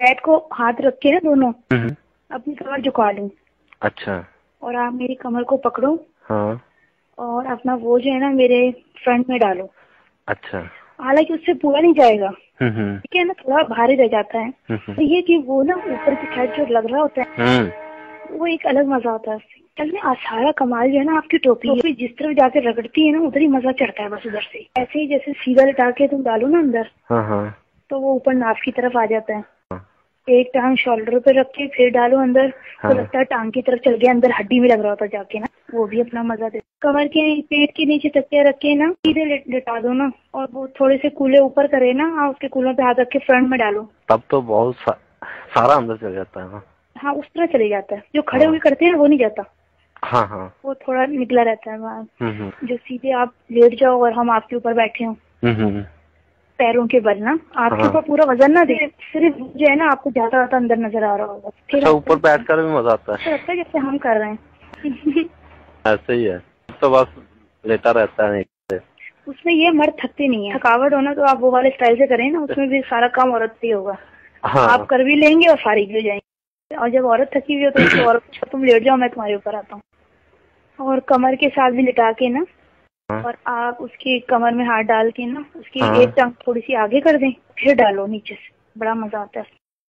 पैर को हाथ रख के ना दोनों हम्म, अपनी कमर झुका लो। अच्छा। और आप मेरी कमर को पकड़ो। हाँ। और अपना वो जो है ना मेरे फ्रंट में डालो। अच्छा। हालाँकि उससे पूरा नहीं जाएगा। हम्म हम्म। ठीक है ना? थोड़ा भारी रह जाता है। तो ये कि वो ना ऊपर की साइड जो लग रहा होता है वो एक अलग मज़ा होता है। असल में सारा कमाल जो है ना आपकी टोपी टोपी जिस तरफ़ जाके रगड़ती है ना उधर ही मज़ा चढ़ता है बस उधर से। ऐसे ही जैसे सीधा लटा के तुम डालो ना अंदर हाँ हाँ। तो वो ऊपर नाफ की तरफ़ आ जाता हाँ। एक टांग शोल्डर पे रख के फिर डालो अंदर। हाँ। तो लगता है टांग की तरफ़ चल गया अंदर हड्डी में लग रहा होता जाके ना। वो भी अपना मज़ा दे। कमर के पेट के नीचे तकिया रख के ना सीधे लेट- दो ना। और वो थोड़े से कूले ऊपर करे ना हाँ उसके कूलों पे हाथ रख के फ्रंट में डालो। तब तो बहुत सा, सारा अंदर चल जाता है ना। हाँ उस तरह चले जाता है। जो खड़े हाँ। हुए करते हैं वो नहीं जाता। हाँ हाँ। वो थोड़ा निकला रहता है वहाँ। हम्म हम्म। जो सीधे आप लेट जाओ और हम आपके ऊपर बैठे हों। हम्म, पैरों के बल ना आपके हाँ। ऊपर पूरा वज़न ना दे सिर्फ़ जो है ना आपको ज़्यादा ज़्यादा अंदर नज़र आ रहा होगा। फिर अच्छा ऊपर बैठ कर भी मज़ा आता ऐसा लगता है जैसे हम कर रहे हैं। ऐसे ही है। तो बस लेटा रहता है उसमें ये मर्द थकते नहीं है। थकावट होना तो आप वो वाले स्टाइल से करें ना उसमें भी सारा काम औरत से होगा। हाँ। आप कर भी लेंगे और फारिग भी हो जाएँगे। और जब औरत थकी हुई हो तो औरत तुम लेट जाओ मैं तुम्हारे ऊपर आता हूँ। और कमर के साथ भी लिटा के ना हाँ। और आप उसकी कमर में हाथ डाल के ना उसकी हाँ। एक टांग थोड़ी सी आगे कर दें फिर डालो नीचे से। बड़ा मज़ा आता है।